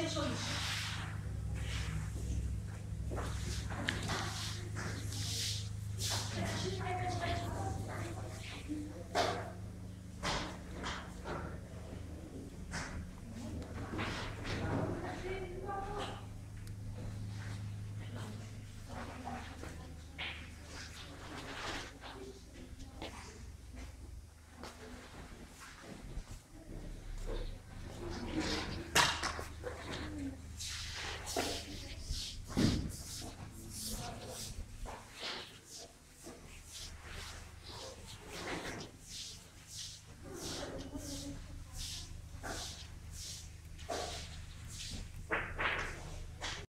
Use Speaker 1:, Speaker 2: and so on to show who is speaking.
Speaker 1: cherche en dessous.